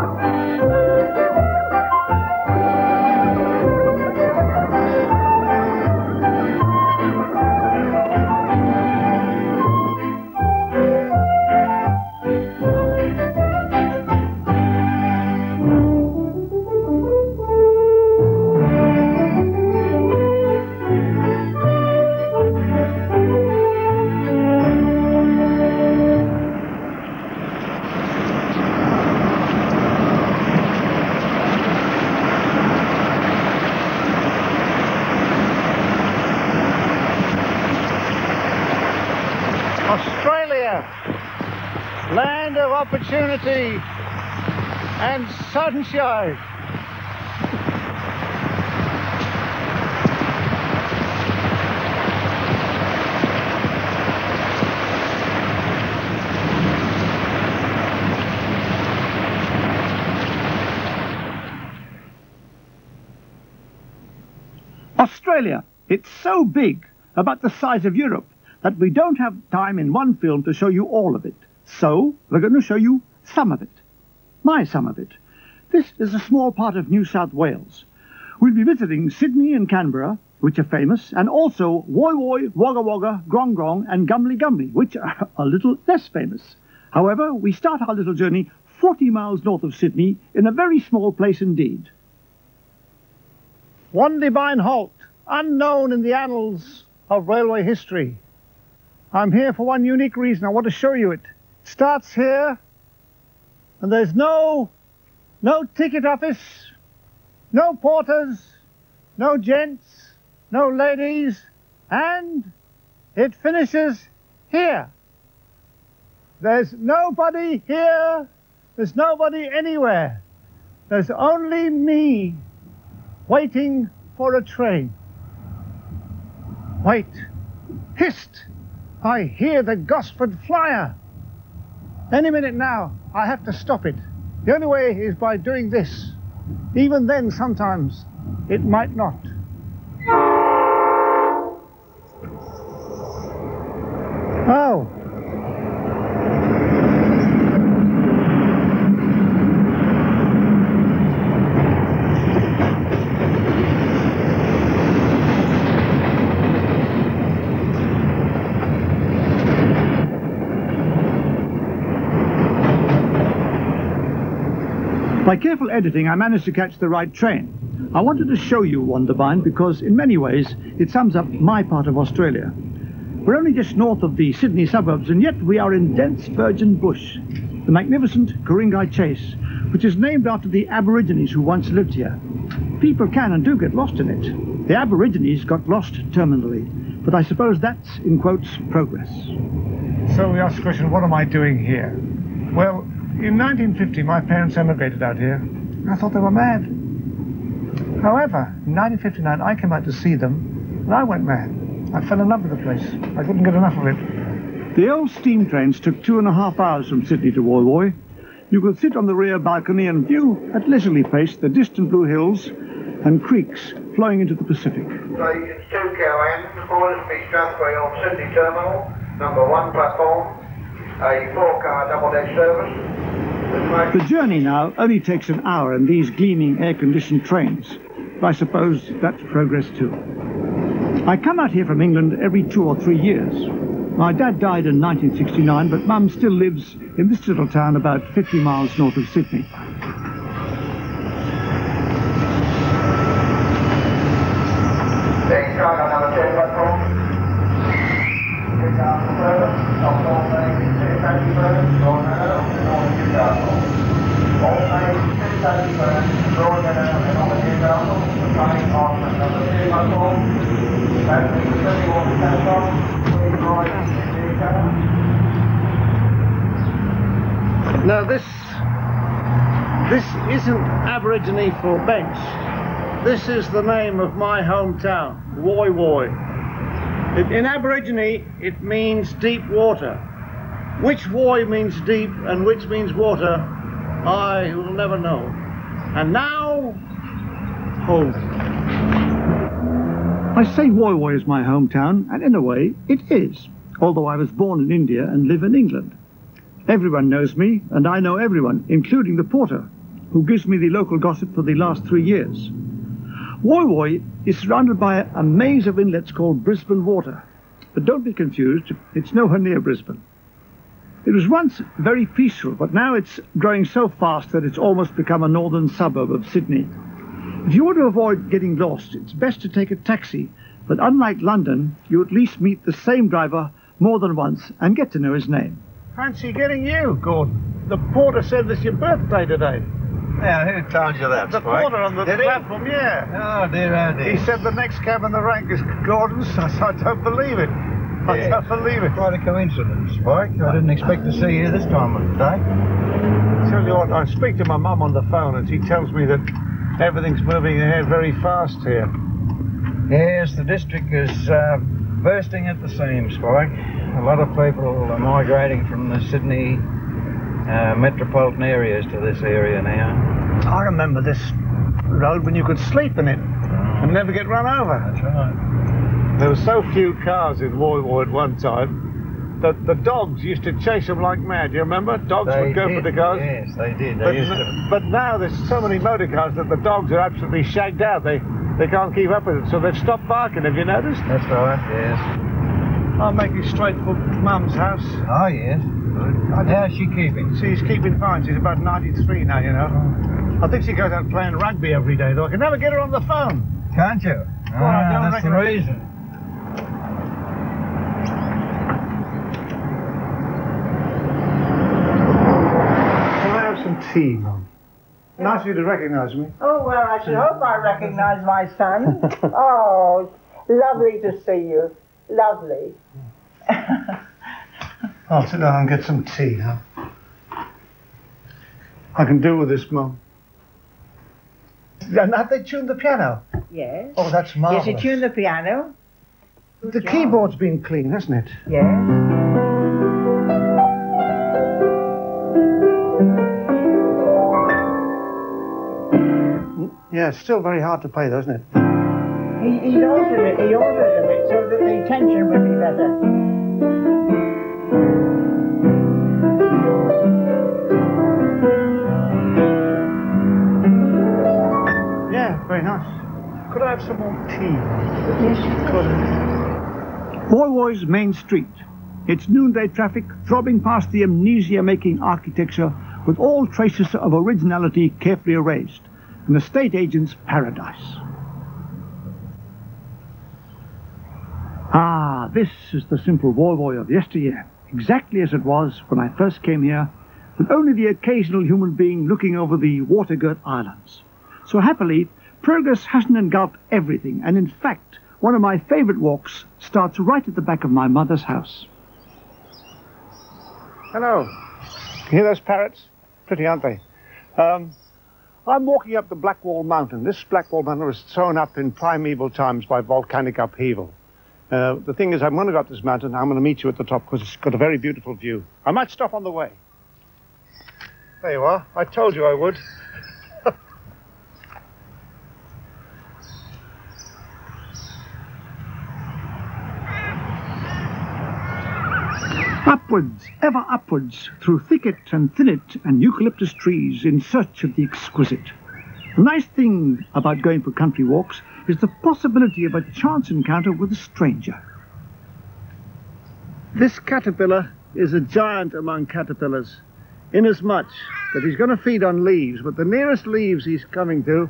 Australia, Australia. It's so big, about the size of Europe, that we don't have time in one film to show you all of it. So, we're going to show you some of it. My some of it. This is a small part of New South Wales. We'll be visiting Sydney and Canberra, which are famous, and also Woy Woy, Wagga Wagga, Grong Grong, and Gumly Gumly, which are a little less famous. However, we start our little journey 40 miles north of Sydney in a very small place indeed. Wondabyne halt, unknown in the annals of railway history. I'm here for one unique reason. I want to show you it. It starts here, and there's no, no ticket office, no porters, no gents, no ladies, and it finishes here. There's nobody here. There's nobody anywhere. There's only me waiting for a train. Wait. Hist! I hear the Gosford flyer. Any minute now, I have to stop it. The only way is by doing this. Even then, sometimes, it might not. Oh. Editing, I managed to catch the right train. I wanted to show you Wondabyne because, in many ways, it sums up my part of Australia. We're only just north of the Sydney suburbs, and yet we are in dense virgin bush, the magnificent Ku-ring-gai Chase, which is named after the Aborigines who once lived here. People can and do get lost in it. The Aborigines got lost terminally, but I suppose that's, in quotes, progress. So we ask the question, what am I doing here? Well, in 1950, my parents emigrated out here. I thought they were mad. However, in 1959, I came out to see them, and I went mad. I fell in love with the place. I couldn't get enough of it. The old steam trains took two and a half hours from Sydney to Woy Woy. You could sit on the rear balcony and view at leisurely pace the distant blue hills and creeks flowing into the Pacific. Stations 2 KON, Hornsby Strathfield on Sydney Terminal, number 1 platform, a four-car double-deck service. The journey now only takes an hour in these gleaming air-conditioned trains. I suppose that's progress too. I come out here from England every two or three years. My dad died in 1969, but Mum still lives in this little town about 50 miles north of Sydney. Next car on number 2 platform. Newcastle further, top all names, taxi further, Northern and on Newcastle. All names, taxi further, Northern and on Newcastle. Coming on number 2 platform. Taxi 31 platform, please ride Newcastle. Now this, this isn't Aborigine for bench. This is the name of my hometown, Woy Woy. In Aborigine, it means deep water. Which Woy means deep and which means water, I will never know. And now, home. I say Woy Woy is my hometown, and in a way, it is, although I was born in India and live in England. Everyone knows me, and I know everyone, including the porter. Who gives me the local gossip for the last three years. Woy Woy is surrounded by a maze of inlets called Brisbane Water. But don't be confused, it's nowhere near Brisbane. It was once very peaceful, but now it's growing so fast that it's almost become a northern suburb of Sydney. If you want to avoid getting lost, it's best to take a taxi, but unlike London, you at least meet the same driver more than once and get to know his name. Fancy getting you, Gordon. The porter said it's your birthday today. Now, who told you that, The Spike? porter on the Did he? platform, yeah. Oh, dear, oh, dear. He said the next cab in the rank is Gordon's. I said, I don't believe it. I Yeah. don't believe it. Quite a coincidence, Spike. I didn't expect to see you this time of the day. Tell you what, I speak to my mum on the phone and she tells me that everything's moving ahead very fast here. Yes, the district is uh, bursting at the seams, Spike. A lot of people are migrating from the Sydney uh, metropolitan areas to this area now. I remember this road when you could sleep in it and never get run over. That's right. There were so few cars in Woy at one time that the dogs used to chase them like mad. You remember? Dogs They would go did, for the cars. Yes, they did. They But, to. but now there's so many motor cars that the dogs are absolutely shagged out. They they can't keep up with it, so they've stopped barking. Have you noticed? That's right, yes. I'll make you straight for Mum's house. Oh, yes. Good. How's she keeping? She's keeping fine. She's about 93 now, you know. I think she goes out playing rugby every day, though. I can never get her on the phone. Can't you? I Ah, don't that's the reason. Can I have some tea, Mum? Nice of you to recognise me. Oh, well, I should hope I recognize my son. oh, lovely to see you. Lovely. I'll sit down and get some tea, huh? I can do with this, Mum. And have they tuned the piano? yes. Oh, that's Yes, marvellous. you tune the piano. The keyboard's been clean, hasn't it? Yes. Mm, yeah, it's still very hard to play, though, isn't it? He, he altered it. He altered it so that the tension would be better. Very nice. Could I have some more tea? Yes, you could. Main street. Its noonday traffic throbbing past the amnesia-making architecture with all traces of originality carefully erased. An estate agent's paradise. Ah, this is the simple Woy of yesteryear, exactly as it was when I first came here, with only the occasional human being looking over the water-girt islands. So happily, progress hasn't engulfed everything, and in fact, one of my favourite walks starts right at the back of my mother's house. Hello. You hear those parrots? Pretty, aren't they? Um, I'm walking up the Blackwall Mountain. This Blackwall Mountain was thrown up in primeval times by volcanic upheaval. Uh, the thing is, I'm going to go up this mountain. I'm going to meet you at the top because it's got a very beautiful view. I might stop on the way. There you are. I told you I would. Upwards, ever upwards, through thicket and thinnet and eucalyptus trees in search of the exquisite. The nice thing about going for country walks is the possibility of a chance encounter with a stranger. This caterpillar is a giant among caterpillars, inasmuch that he's going to feed on leaves, but the nearest leaves he's coming to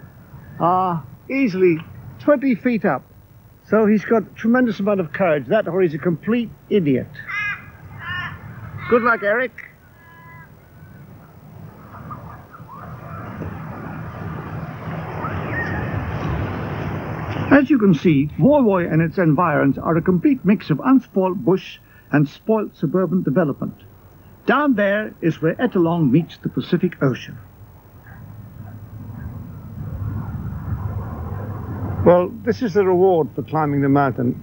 are easily 20 feet up. So he's got a tremendous amount of courage, that or he's a complete idiot. Good luck, Eric. As you can see, Woy Woy and its environs are a complete mix of unspoilt bush and spoilt suburban development. Down there is where Ettalong meets the Pacific Ocean. Well, this is the reward for climbing the mountain.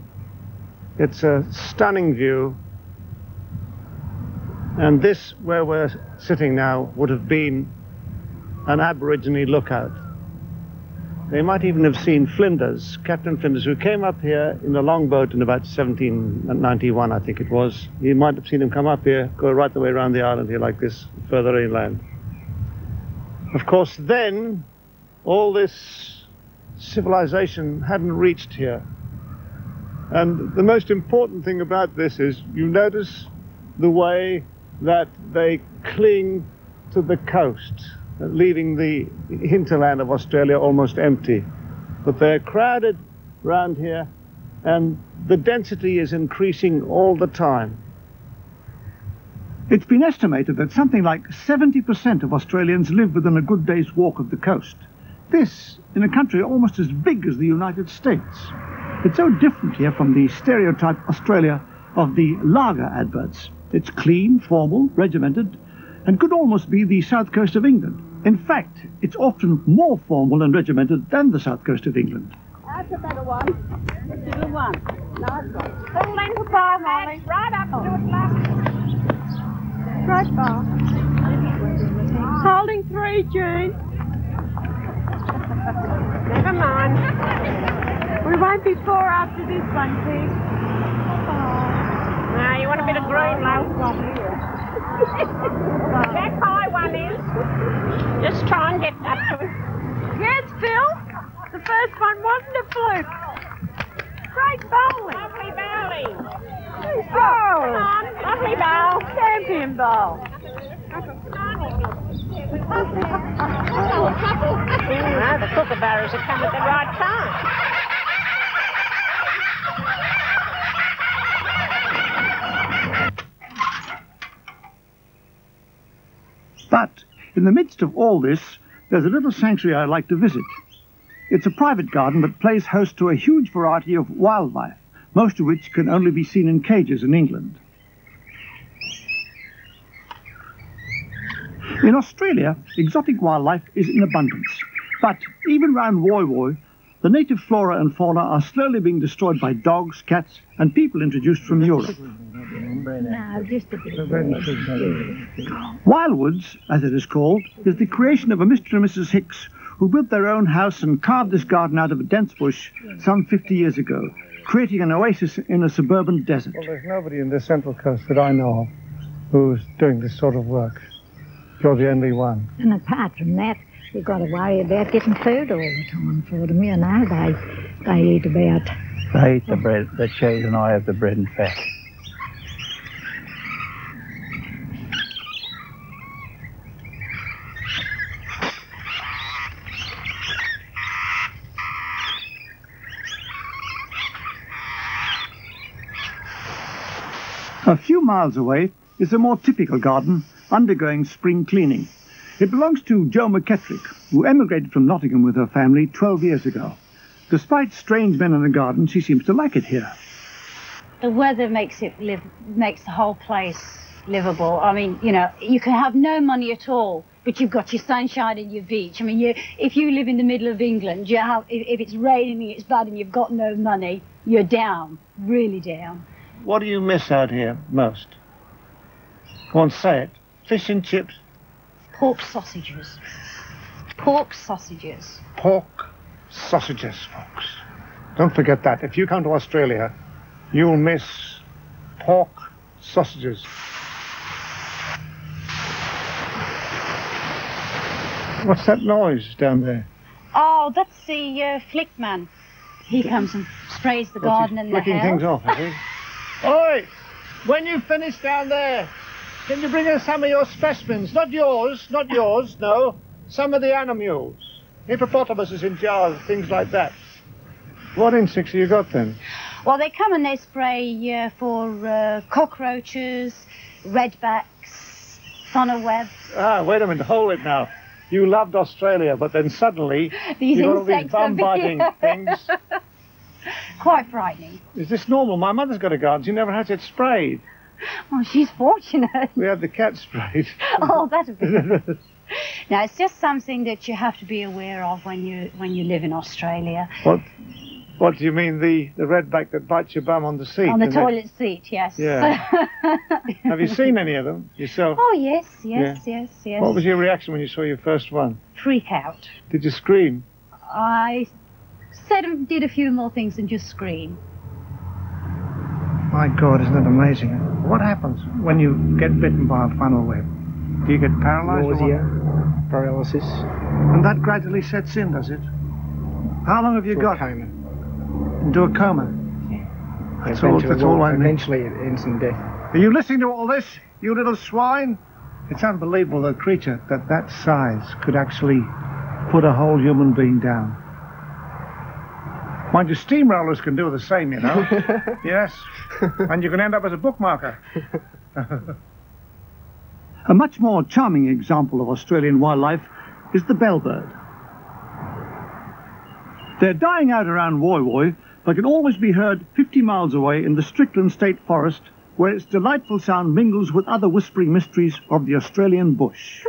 It's a stunning view and this, where we're sitting now, would have been an Aborigine lookout. They might even have seen Flinders, Captain Flinders, who came up here in a longboat in about 1791, I think it was. You might have seen him come up here, go right the way around the island here like this, further inland. Of course, then all this civilization hadn't reached here. And the most important thing about this is you notice the way that they cling to the coast, leaving the hinterland of Australia almost empty. But they're crowded round here, and the density is increasing all the time. It's been estimated that something like 70% of Australians live within a good day's walk of the coast. This in a country almost as big as the United States. It's so different here from the stereotype Australia of the lager adverts. It's clean, formal, regimented, and could almost be the south coast of England. In fact, it's often more formal and regimented than the south coast of England. That's a better one. That's a good one. Nice one. Full length of bar, Molly. Right up to it. Right bar. Holding three, June. Never mind. We won't be four after this one, Pig. Now, you want a bit of green, love? Check high one is. Just try and get up to it. Yes, Phil. The first one wasn't a fluke. Great bowling. Lovely bowling. Oh, Come on, lovely bowl. champion bowl. Ah, the kookaburras have come at the right time. But in the midst of all this, there's a little sanctuary I like to visit. It's a private garden that plays host to a huge variety of wildlife, most of which can only be seen in cages in England. In Australia, exotic wildlife is in abundance. But even round Woy Woy, the native flora and fauna are slowly being destroyed by dogs, cats, and people introduced from Europe. No, just a bit. Wildwoods, as it is called, is the creation of a Mr. and Mrs. Hicks who built their own house and carved this garden out of a dense bush some 50 years ago, creating an oasis in a suburban desert. Well, there's nobody in the Central Coast that I know of who's doing this sort of work. You're the only one. And apart from that, we've got to worry about getting food all the time for them. You know, they they eat about They eat the bread, the cheese, and I have the bread and fat. A few miles away is a more typical garden undergoing spring cleaning. It belongs to Jo McKettrick, who emigrated from Nottingham with her family 12 years ago. Despite strange men in the garden, she seems to like it here. the weather makes it live makes the whole place livable. I mean, you know, you can have no money at all, but you've got your sunshine and your beach. I mean, you, if you live in the middle of England, you have, if, if it's raining and it's bad and you've got no money, you're down, really down. What do you miss out here most? Go on, say it. Fish and chips, Pork sausages. Pork sausages. pork sausages, folks. Don't forget that. If you come to Australia, you'll miss pork sausages. What's that noise down there? Oh, that's the uh, flick man. He comes and sprays the garden and the house. flicking things off, is he? Oi! When you finish down there, can you bring us some of your specimens? Not yours, not yours, no. Some of the animals. Hippopotamuses in jars, things like that. What insects have you got then? Well, they come and they spray uh, for uh, cockroaches, redbacks, funnel webs. Ah, wait a minute, hold it now. You loved Australia, but then suddenly These you got all these bum biting things. Quite frightening. Is this normal? My mother's got a garden. She never has it sprayed. Oh, she's fortunate. We had the cat sprayed. oh, that'd be. no, it's just something that you have to be aware of when you when you live in Australia. what? What do you mean? The the redback that bites your bum on the seat? On the and toilet seat, yes. Yeah. Have you seen any of them yourself? Oh yes, yes, yes, yes. What was your reaction when you saw your first one? Freak out. Did you scream? I said and did a few more things than just scream. My God, isn't it amazing? What happens when you get bitten by a funnel web? Do you get paralyzed? what? paralysis. And that gradually sets in, does it? How long have you to a got? coma. Into a coma. That's all, Eventually- that's all I. Eventually, it ends in death. Are you listening to all this, you little swine? It's unbelievable that a creature that that size could actually put a whole human being down. Mind you, steamrollers can do the same, you know. yes. And you can end up as a bookmarker. A much more charming example of Australian wildlife is the bellbird. They're dying out around Woy Woy, but can always be heard 50 miles away in the Strickland State Forest, where its delightful sound mingles with other whispering mysteries of the Australian bush.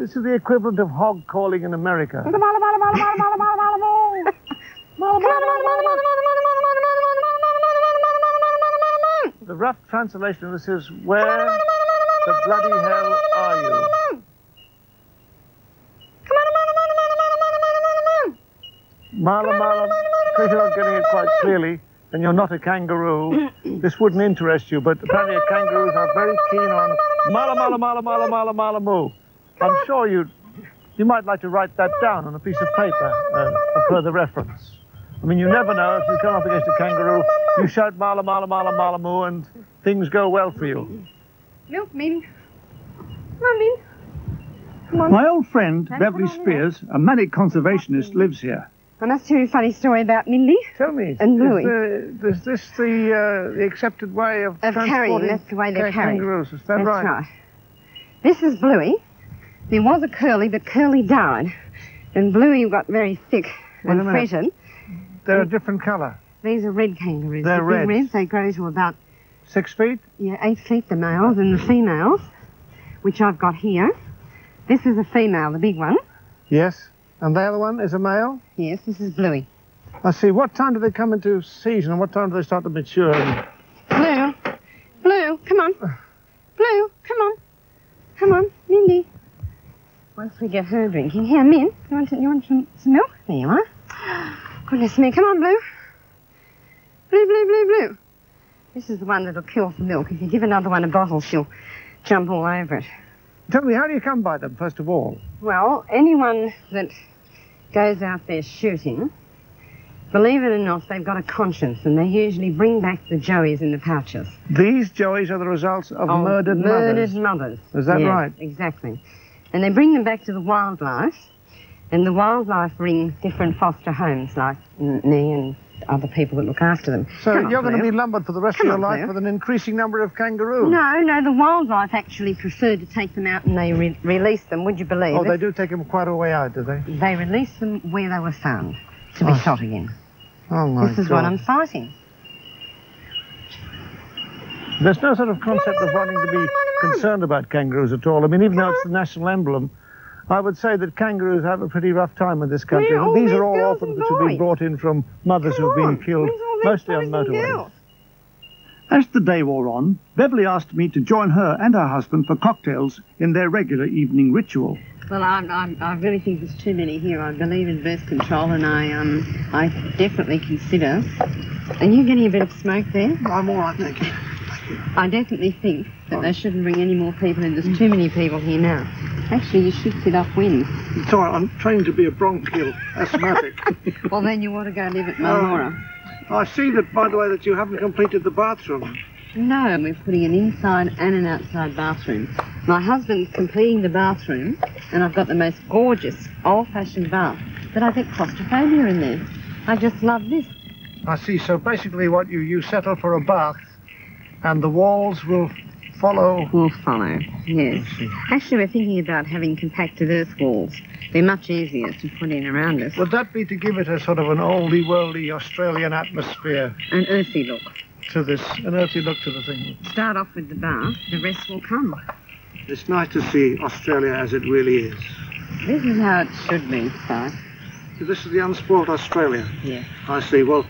This is the equivalent of hog calling in America. The rough translation of this is, Where the bloody hell are you? Mala Mala, because you're not getting it quite clearly, and you're not a kangaroo, this wouldn't interest you, but apparently kangaroos are very keen on Mala Mala Mala Mala Mala Mala Moo. I'm sure you you might like to write that down on a piece of paper uh, for further reference. I mean, you never know if you come up against a kangaroo, you shout Mala Mala Mala Mala Moo, and things go well for you. Milk, Min. Come on, Min. Come on. My old friend, Beverly Spears, a manic conservationist, lives here. I must tell you a funny story about Mindy. Tell me, And is, is this the uh, the accepted way of, Of carrying, that's the way they ca- carry. kangaroos? Is that That's right? right. This is Bluey. There was a Curly, but Curly died. And Bluey got very thick Wait and minute. They're a different colour. These are red kangaroos. They're the red. Reds, they grow to about Six feet? yeah, eight feet, the males, and the females, which I've got here. This is a female, the big one. Yes. And the other one is a male? Yes, this is Bluey. I see. What time do they come into season and what time do they start to mature? Blue, Blue, come on. Blue, come on. Come on, Mindy. Once we get her drinking. Here, Min, you want, you want some, some milk? There you are. Goodness me, come on, Blue. Blue, Blue, Blue, Blue. This is the one that'll kill for milk. If you give another one a bottle, she'll jump all over it. Tell me, how do you come by them, first of all? Well, anyone that goes out there shooting, believe it or not, they've got a conscience, and they usually bring back the joeys in the pouches. These joeys are the results of murdered, murdered mothers. mothers. Is that Yes, right? Exactly. And they bring them back to the wildlife, and the wildlife bring different foster homes, like me and other people that look after them. So Come you're going to be lumbered for the rest Come of your on, life Blue. with an increasing number of kangaroos. No, no, the wildlife actually prefer to take them out and they re- release them. Would you believe Oh, it? they do take them quite a way out, do they? They release them where they were found to be Oh. shot again. Oh, my this is God. what I'm fighting. There's no sort of concept of wanting to be concerned about kangaroos at all. I mean, even though it's the national emblem, I would say that kangaroos have a pretty rough time in this country. Where all These these are all girls orphans and which have been brought in from mothers who've been killed, where's all these mostly on motorways. As the day wore on, Beverly asked me to join her and her husband for cocktails in their regular evening ritual. Well, I, I, I really think there's too many here. I believe in birth control, and I um I definitely consider. Are you getting a bit of smoke there? I'm all right, thank you. I definitely think that they shouldn't bring any more people in. There's too many people here now. Actually, you should sit upwind. It's all right. I'm trained to be a bronchial asthmatic. Well, then you ought to go live at oh, Marmora. I see that, by the way, that you haven't completed the bathroom. No, we're putting an inside and an outside bathroom. My husband's completing the bathroom, and I've got the most gorgeous old-fashioned bath. But I get claustrophobia in there. I just love this. I see. So basically, what you you settle for a bath, and the walls will follow. Will follow. Yes. Actually, we're thinking about having compacted earth walls. They're much easier to put in around us. Would that be to give it a sort of an oldie worldy Australian atmosphere An earthy look. to this, an earthy look to the thing? Start off with the bath, the rest will come. It's nice to see Australia as it really is. This is how it should be, Si. This is the unspoiled Australia. Yeah. I see. Well,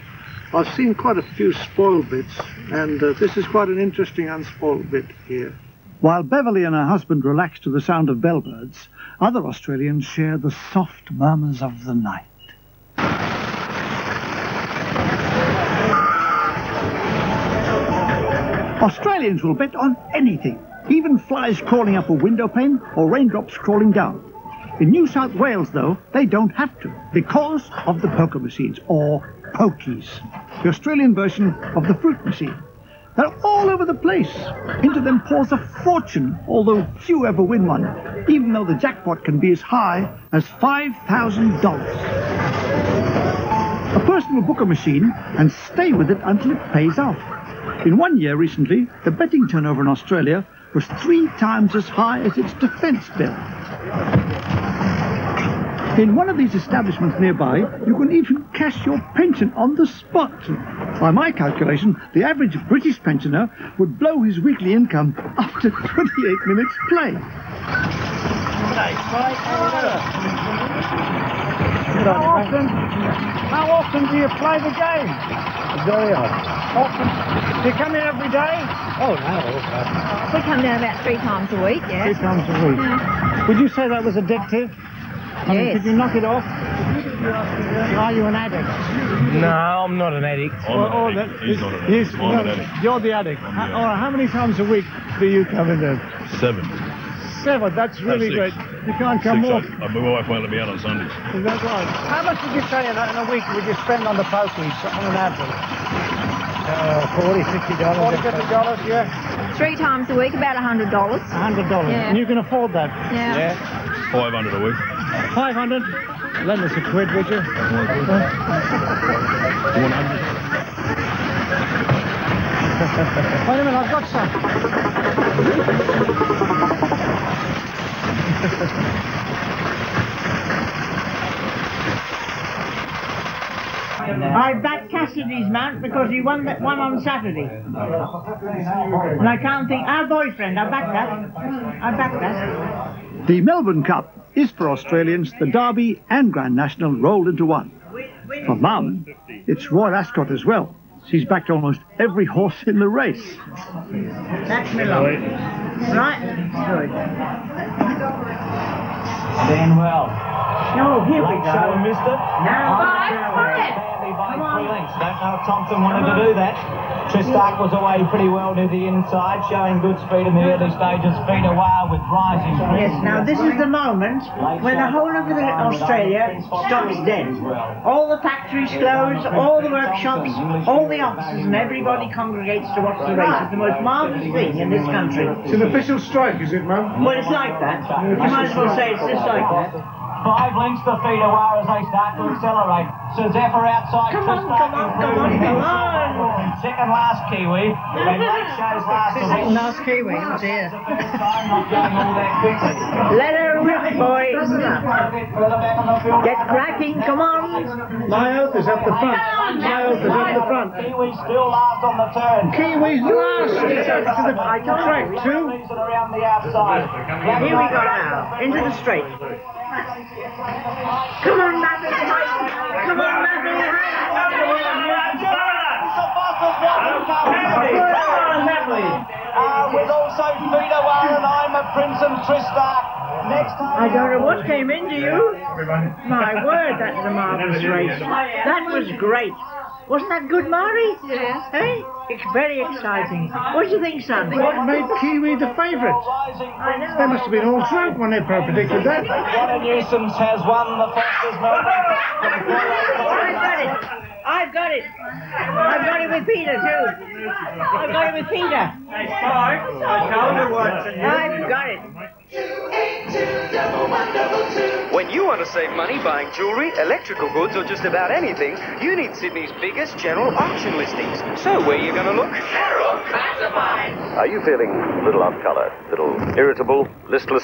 I've seen quite a few spoiled bits, and uh, this is quite an interesting unspoiled bit here. While Beverly and her husband relax to the sound of bellbirds, other Australians share the soft murmurs of the night. Australians will bet on anything. even flies crawling up a window pane or raindrops crawling down. In New South Wales, though, they don't have to because of the poker machines, or pokies, the Australian version of the fruit machine. They're all over the place. Into them pours a fortune, although few ever win one, even though the jackpot can be as high as $5,000. A person will book a machine and stay with it until it pays off. In one year recently, the betting turnover in Australia was three times as high as its defence bill. In one of these establishments nearby, you can even cash your pension on the spot. By my calculation, the average British pensioner would blow his weekly income after 28 minutes play. How often, how often do you play the game? Very odd. Often. Do you come in every day? Oh, no. We come down about three times a week, Three times a week. Would you say that was addictive? I mean, Yes. could you knock it off? Are you an addict? No, I'm not an addict. Or- or that- He's not an yes, addict. I'm no, an addict. You're the addict. I'm How, the all right, how many times a week do you come in there? Seven. Seven. That's really six. great. You can't come Six. more. I, my wife won't let me out on Sundays. Is that right? How much would you say in a, in a week would you spend on the pokies on an average? Uh, 40 $50. Forty, fifty dollars, yeah. Three times a week, about a hundred dollars. A hundred dollars. Yeah. And you can afford that. Yeah. Yeah. 500 a week. Five hundred. Lend us a quid, would you? 100. Wait a minute, I've got some. I backed Cassidy's mount because he won that one on Saturday. And I can't think, our boyfriend, I backed that. I backed that. The Melbourne Cup is for Australians the Derby and Grand National rolled into one. For Mum, it's Royal Ascot as well. She's backed almost every horse in the race. That's me love. Right? Good. Stand well. Oh, here we Late show, go. mister. Now, Badly by three lengths. Don't know if Thompson wanted to do that. Tristarc was away pretty well to the inside, showing good speed in the early stages. Speed away with rising Yes, now this is the moment when the whole of the Australia stops dead. All the factories close, all the workshops, all the offices, and everybody congregates to watch the race. It's the most marvellous thing in this country. It's an official strike, is it, Mum? Well, it's like that. You might as well say it's just like that. Five lengths to feed away as they start to accelerate. Sir Zephyr outside. Come on, Tristarc come on, come on, come on. Second last Kiwi. And late shows last a last Kiwi, oh dear. Time not going all that quickly. Let her rip, boy. A bit further back on the field. Get cracking, come on. My is up the front. My is up the front. Kiwi still last on the turn. Kiwis last. It's up the track too. Reason around the outside. Here we go now, into the straight. Come on, Matthew. Come on, Uh, with also Peter Warren, and I'm a Prince and Tristarc. Next time. I don't know what came into you. My word, that's a marvellous race. That was great. Wasn't that good, Mari? Yes. Hey? It's very exciting. What do you think, son? What made Kiwi the favourite? They must have been all drunk when they predicted that. What a nuisance has won the Foster's Melbourne. I've got it. I've got it. I've got it with Peter, too. I've got it with Peter. I've got it. When you want to save money buying jewellery, electrical goods, or just about anything, you need Sydney's biggest general auction listings. So where are you going to look? Are you feeling a little off color, a little irritable, listless?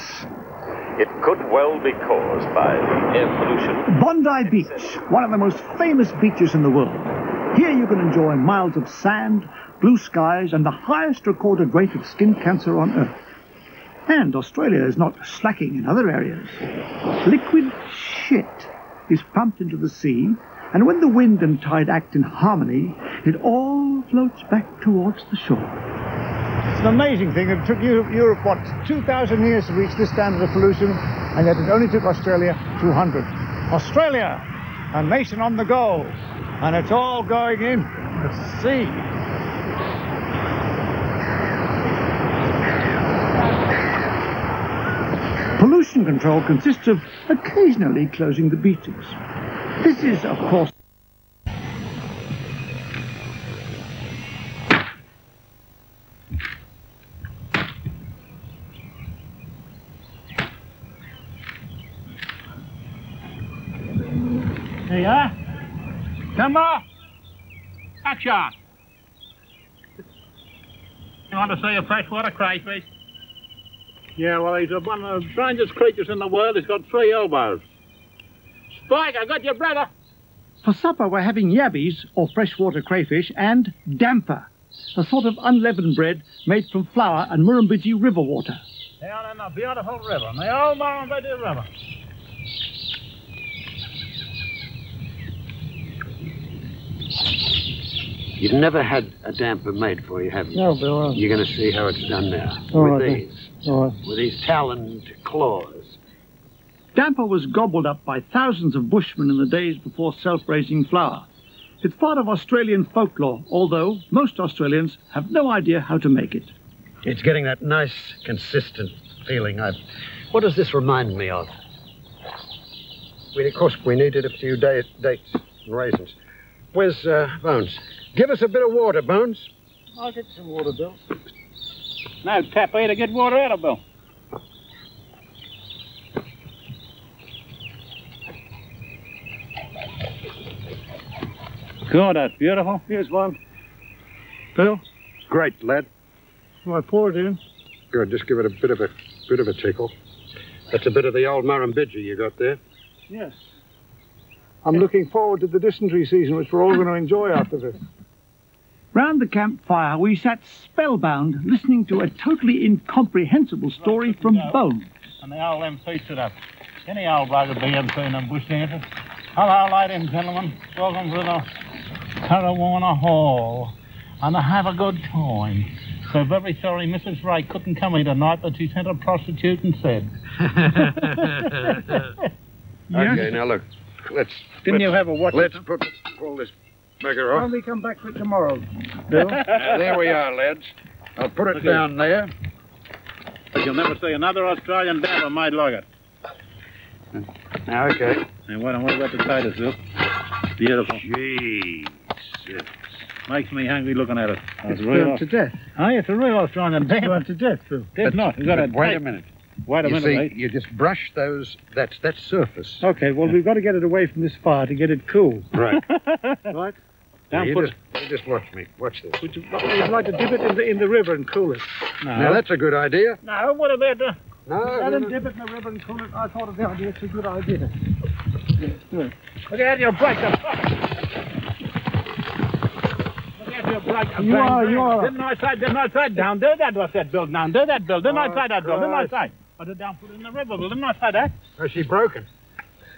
It could well be caused by the air pollution. Bondi Beach, one of the most famous beaches in the world. Here you can enjoy miles of sand, blue skies, and the highest recorded rate of skin cancer on Earth. And Australia is not slacking in other areas. Liquid shit is pumped into the sea, and when the wind and tide act in harmony, it all floats back towards the shore. It's an amazing thing. It took Europe, what, 2,000 years to reach this standard of pollution, and yet it only took Australia 200. Australia, a nation on the go, and it's all going in the sea. Control consists of occasionally closing the beaches. This is, of course, There you are. Timber! Action! You want to see a freshwater crayfish? Yeah, well, he's one of the strangest creatures in the world. He's got three elbows. Spike, I got your brother. For supper, we're having yabbies, or freshwater crayfish, and damper, a sort of unleavened bread made from flour and Murrumbidgee river water. Down in the beautiful river, the old Murrumbidgee River. You've never had a damper made for you, have you? No, Bill. You're going to see how it's done now. All with right, then. these. All right. With his taloned claws. Damper was gobbled up by thousands of bushmen in the days before self-raising flour. It's part of Australian folklore, although most Australians have no idea how to make it. It's getting that nice, consistent feeling. I... What does this remind me of? Well, of course, we needed a few day- dates and raisins. Where's uh, Bones? Give us a bit of water, Bones. I'll get some water, Bill. No tap here to get water out of, Bill. God, that's beautiful. Here's one. Bill? Great, lad. Well, I pour it in. Good. Just give it a bit of a bit of a tickle. That's a bit of the old Murrumbidgee you got there. Yes. I'm looking forward to the dysentery season, which we're all going to enjoy after this. Round the campfire, we sat spellbound, listening to a totally incomprehensible story from Bones. And the old them feats it up. Any old bugger be ever seen them bush dancers? Hello, ladies and gentlemen. Welcome to the Tarrawanna Hall. And I have a good time. So very sorry Mrs. Ray couldn't come here tonight, but she sent a prostitute and said. Okay, now look. Let's. Didn't let's- you have a watch? Let's put pull this bugger off. Only come back for it tomorrow, Bill. There we are, lads. I'll put it Okay. down there. But You'll never see another Australian damper made like it. Ah, okay. And what, what about the potatoes, Bill? Beautiful. Jeez. Makes me hungry looking at it. It's real. burnt to death. Oh, it's a real Australian damper. Burnt to death, Bill. It's not. You got But to wait a minute. Wait a you minute, see, mate. you just brush those. That's that surface. Okay, well, we've got to get it away from this fire to get it cool. Right. Right? Now, Down, you, put just, you just watch me. Watch this. Would you, would like to dip it in the, in the river and cool it? No. Now that's a good idea. No, what about the... No, Let no, him dip it in the river and cool it. I thought of the idea. It's a good idea. Look at your break the Look at your break You are- bang. you are- Didn't I say, didn't I say down, do that, I said, Bill, down, do that, Bill. Didn't I oh, say that, Bill? Didn't I say? I said down, put it in the river, Bill. Didn't I say that? Oh, she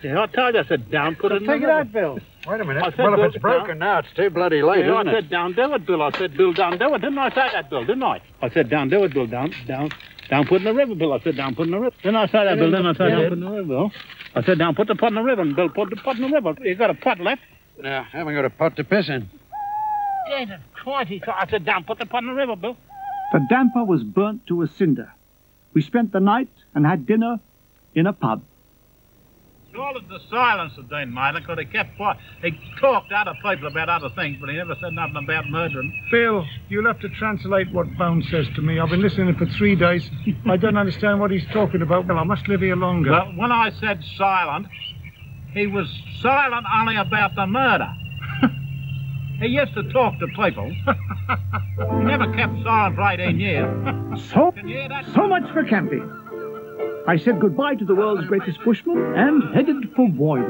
broken. Yeah, I told you, I said down, put it in Take the it river. out, Bill. Wait a minute. I said well, do if it's it broken now, it's too bloody late, Yeah, I isn't it? I said down, do it, Bill. I said, Bill, down, do it. Didn't I say that, Bill? Didn't I? I said down, do it, Bill. Down, down, down, put in the river, Bill. I said down, put in the river. Didn't I say that, Bill? Didn't I say down, put in the river, Bill? I said down, put the pot in the river, and Bill, put the pot in the river. You got a pot left? Now, haven't got a pot to piss in. Jesus Christ, he- I said down, put the pot in the river, Bill. The damper was burnt to a cinder. We spent the night and had dinner in a pub. All of the silence of Dean Maitland because he kept quiet. He talked to other people about other things, but he never said nothing about murdering. Bill, you'll have to translate what Bones says to me. I've been listening for three days. I don't understand what he's talking about. Well, I must live here longer. But when I said silent, he was silent only about the murder. he used to talk to people. he never kept silent for 18 years. So, Can you hear that? so much for camping. I said goodbye to the world's greatest bushman and headed for Woy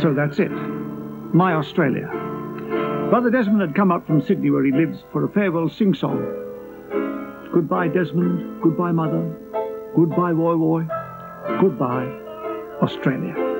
So that's it. My Australia. Brother Desmond had come up from Sydney, where he lives, for a farewell sing-song. Goodbye, Desmond. Goodbye, Mother. Goodbye, Woy Woy. Goodbye, Australia.